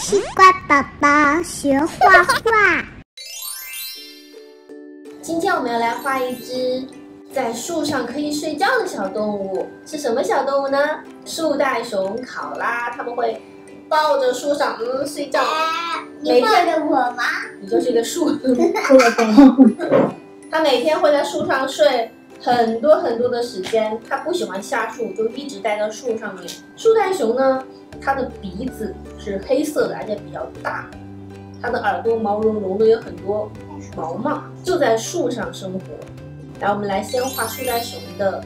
西瓜宝宝学画画。今天我们要来画一只在树上可以睡觉的小动物，是什么小动物呢？树袋熊考拉，它们会抱着树上嗯睡觉。你抱着我吗？你就是一个树。它每天会在树上睡很多很多的时间，它不喜欢下树，就一直待在树上面。树袋熊呢，它的鼻子是黑色的，而且比较大，它的耳朵毛茸茸的，有很多毛毛，就在树上生活。来，我们来先画树袋熊的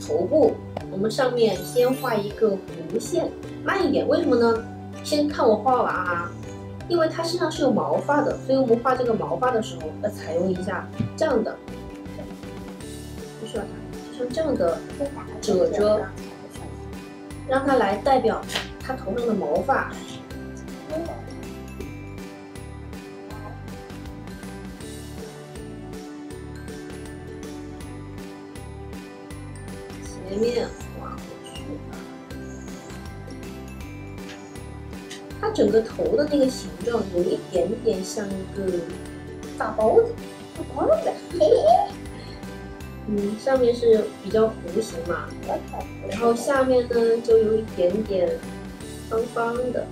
头部，我们上面先画一个弧线，慢一点，为什么呢？先看我画完啊。因为它身上是有毛发的，所以我们画这个毛发的时候要采用一下这样的，不需要它，就像这样的褶褶，让它来代表它头上的毛发。前面划过去。它整个头的那个形状有一点点像一个大包子，大包子，嘿嘿。嗯，上面是比较弧形嘛，然后下面呢就有一点点方方的。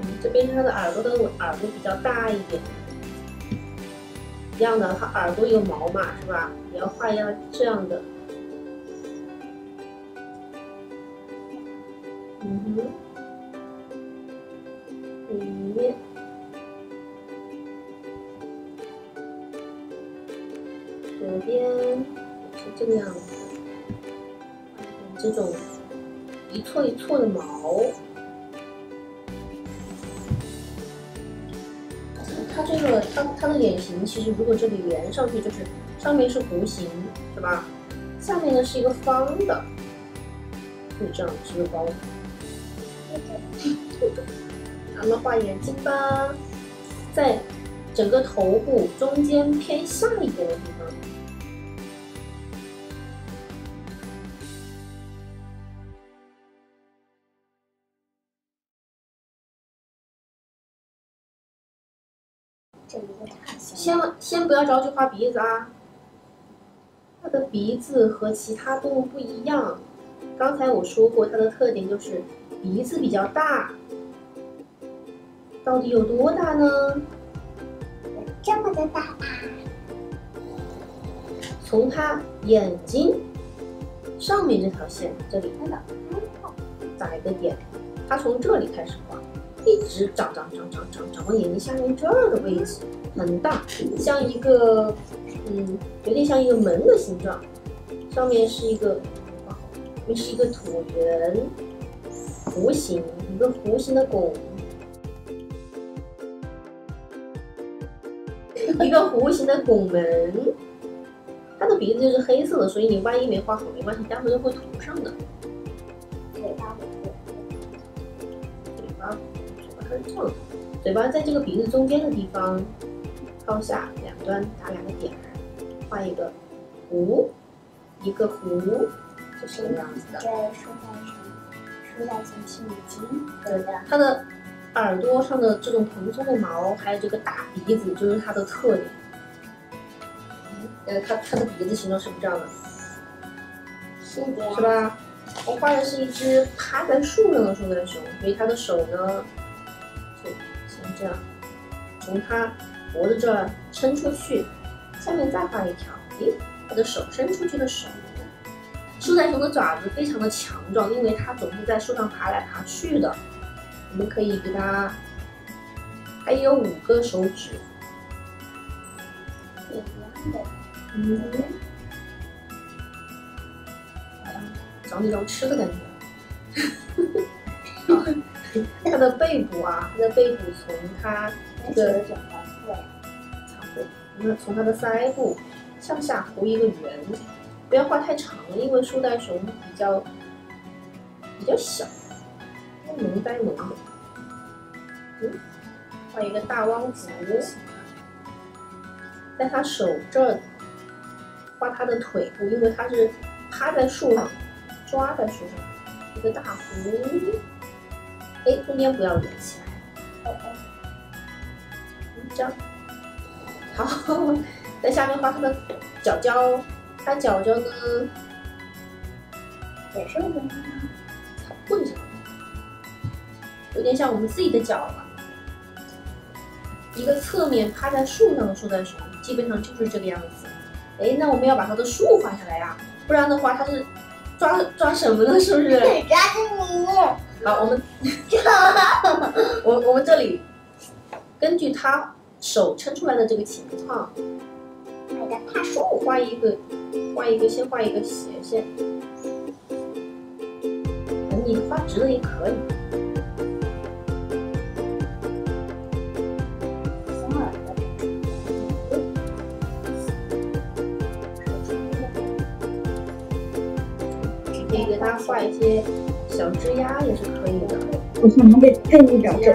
嗯，这边它的耳朵的耳朵比较大一点，一样的，它耳朵有毛嘛，是吧？也要画一下这样的。嗯哼，里面，左边是这个样子，这种一撮一撮的毛，它这个它它的脸型其实如果这里连上去，就是上面是弧形，是吧？下面呢是一个方的，就这样直包。咱们画眼睛吧，在整个头部中间偏下一点的地方。先先不要着急画鼻子啊，它的鼻子和其他动物不一样。刚才我说过，它的特点就是鼻子比较大。到底有多大呢？这么的大吧。从它眼睛上面这条线这里打一个点，它从这里开始画，一直长长长长长长到眼睛下面这儿的位置，很大，像一个嗯，有点像一个门的形状。上面是一个，这是一个椭圆弧形，一个弧形的拱。一个弧形的拱门，它的鼻子就是黑色的，所以你万一没画好没关系，待会就会涂上的。嘴巴是这样，嘴巴在这个鼻子中间的地方，靠下两端打两个点，画一个弧，一个弧，就是这个样子的。这树袋熊，树袋熊是眼睛，对的。它的。耳朵上的这种蓬松的毛，还有这个大鼻子，就是它的特点。呃，它它的鼻子形状是不是这样的？是的。是吧？我画的是一只趴在树上的树袋熊，所以它的手呢，这样，从它脖子这儿伸出去，下面再画一条，诶，它的手伸出去的手。树袋熊的爪子非常的强壮，因为它总是在树上爬来爬去的。我们可以给它，还有五个手指，一样的，嗯，找那种吃的感觉。它的背部啊，它的背部从它这个长会，你看从它的腮部向下弧一个圆，不要画太长，因为树袋熊比较比较小。萌呆萌的，嗯，画一个大汪足，在它手这儿画它的腿部，因为它是趴在树上，抓在树上，一个大弧。哎，中间不要连起来。哦哦。这样。好，在下面画它的脚脚，它脚脚呢也是纹的，草棍上，有点像我们自己的脚了。一个侧面趴在树上的树袋熊，基本上就是这个样子。哎，那我们要把它的树画下来呀，不然的话它是抓抓什么呢？是不是？抓着你。好，我们 我我们这里根据他手撑出来的这个情况，画个大树，画一个画一个，先画一个斜线。等你画直了也可以。给他画一些小枝丫也是可以的。我想能给配一点加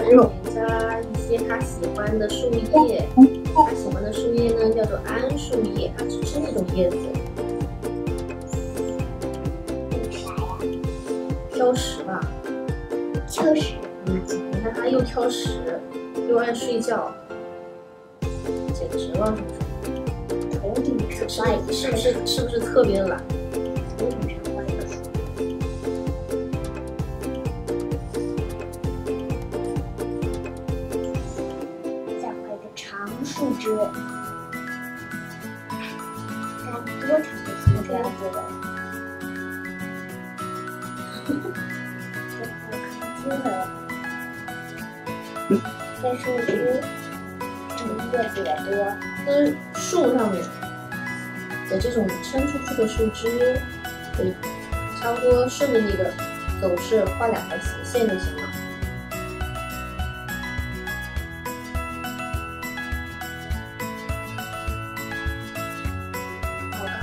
加一些他喜欢的树叶，他喜欢的树叶呢叫做桉树叶，他只吃那种叶子。啥呀？挑食吧。挑食。嗯，你看他又挑食，又爱睡觉，简直了，是不是？头顶是是不是是不是特别懒？的树枝了？这好看极了。这树枝，这叶子也多。跟树上面的这种伸出去的树枝，可以差不多顺着那个走势画两条斜线就行了。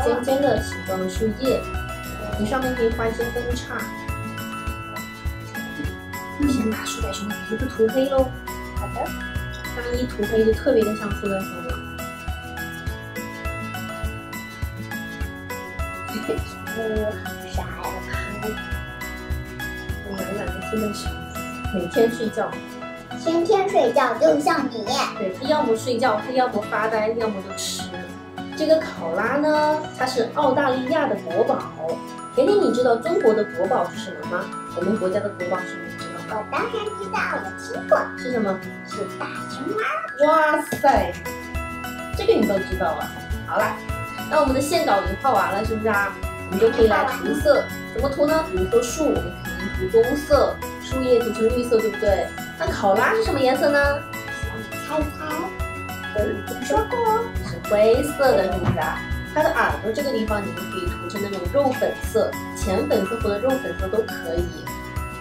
尖尖的形状的树叶，你上面可以画一些分叉。先把树袋熊的鼻子涂黑喽。好的。这样一涂黑就特别的像树袋熊了。哦，啥呀？我懒懒的树袋熊，每天睡觉。天天睡觉，就像你。对，他要么睡觉，他要么发呆，要么就吃。这个考拉呢，它是澳大利亚的国宝。甜甜，你知道中国的国宝是什么吗？我们国家的国宝是什么？你知道吗？我当然知道，我听过。是什么？是大熊猫。哇塞，这个你都知道啊！好了，那我们的线稿已经画完了，是不是啊？我们就可以来涂色。怎么涂呢？比如说树，我们可以涂棕色；树叶涂成绿色，对不对？那考拉是什么颜色呢？猜猜，我说过哦。灰色的是不是啊？它的耳朵这个地方，你们可以涂成那种肉粉色、浅粉色或者肉粉色都可以。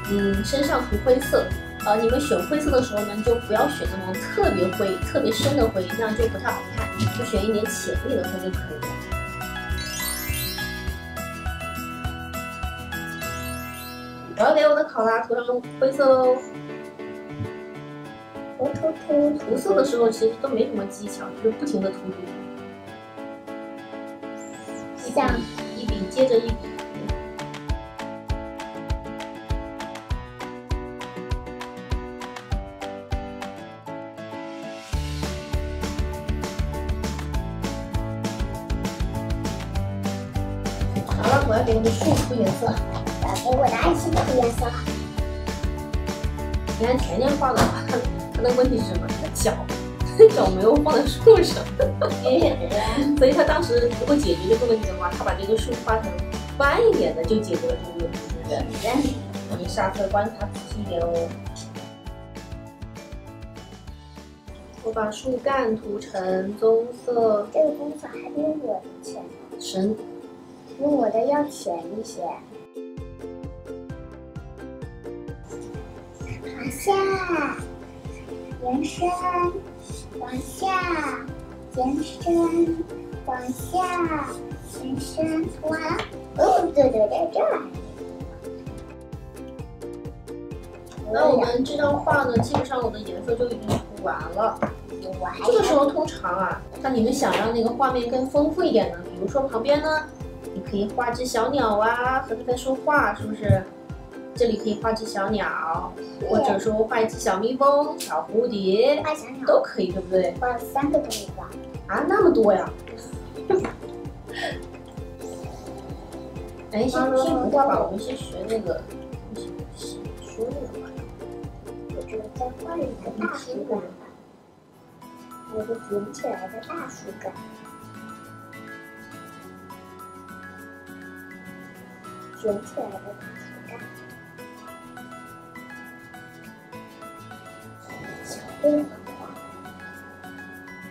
嗯，身上涂灰色，呃，你们选灰色的时候呢，就不要选那种特别灰、特别深的灰，那样就不太好看，就选一点浅一点的灰就可以了。我要给我的考拉涂上灰色喽。涂涂涂色的时候，其实都没什么技巧，就是不停的涂涂涂，像一笔接着一笔。好了，我要给我的树涂颜色，要给我的爱心涂颜色。你看甜甜画的。问题是什么？它的脚，脚没有放在树上，所以他当时如果解决这个问题的话，他把这个树画成弯一点的，就解决了这个问题，对不对？你下次观察仔细一点哦。我把树干涂成棕色，这个棕色还比我的浅，深，比我的要浅一些。往下。延伸，往下，延伸，往下，延伸，完。哦，对对对，这儿。那我们这张画呢，基本上我的颜色就已经涂完了。这个时候通常啊，那你们想让那个画面更丰富一点呢？比如说旁边呢，你可以画只小鸟啊，和它在说话，是不是？这里可以画只小鸟，或者说画一只小蜜蜂、小蝴蝶，画小鸟都可以，对不对？画了三个动物吧。啊，那么多呀！哎，先先不画吧，我们先学那个，先说那个吧。我觉得再画一个大树干吧，一个卷起来的大树干。卷起来的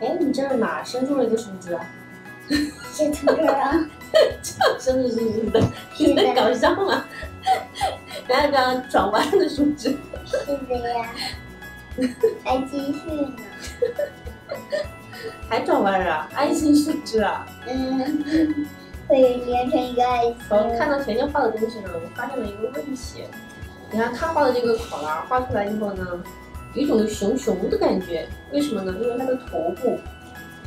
哎，你这是哪伸出了一个树枝啊？是从 这儿啊？真的是是的，你在搞笑吗？然后这样转弯的树枝，是的呀，还继续呢。还转弯啊？爱心树枝啊？嗯，会连成一个爱心。我看到甜甜画的东西呢，我发现了一个问题。你看他画的这个考拉画出来以后呢，有一种熊熊的感觉，为什么呢？因为它的头部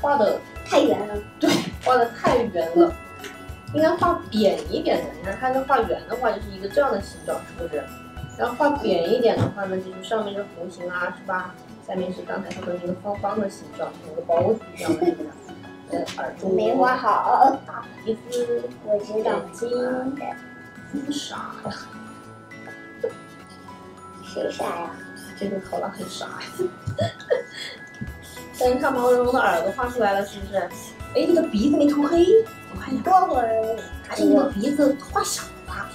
画的太圆了。对，画的太圆了，应该画扁一点的。你看它这画圆的话，就是一个这样的形状，是不是？然后画扁一点的话呢，就是上面是弧形啊，是吧？下面是刚才说的那个方方的形状，像个包子一样的。呃，耳 朵没画好，大鼻子，我知道。眼睛，真傻呀！谁傻呀？这个考拉很傻。但是看毛茸茸的耳朵画出来了，是不是？哎，你的鼻子没涂黑，我看一下。多会儿，而且你的鼻子画小了，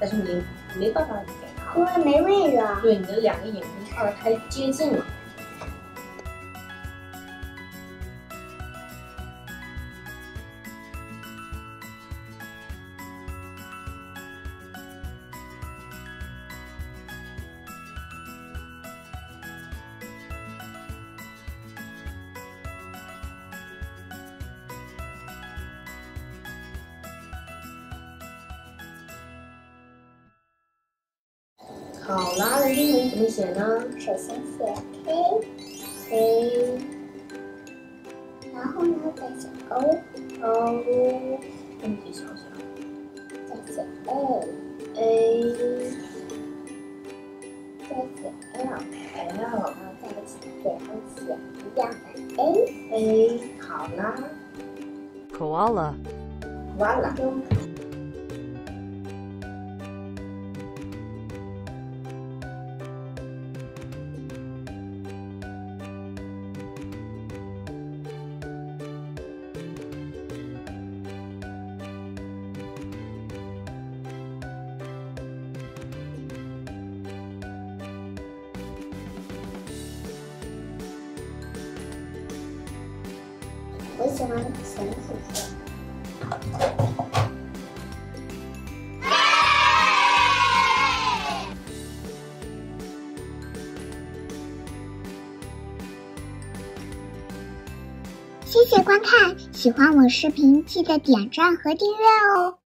但是你没办法给它。因为没位置。对，你的两个眼睛画的太接近了。考拉的英文怎么写呢？首先写 K K，然后呢再写 O O，再写 A A，再写 L，L，然后再写最后写一样的 A。A，考拉，koala, 完了。我喜欢浅紫色。谢谢观看，喜欢我视频记得点赞和订阅哦。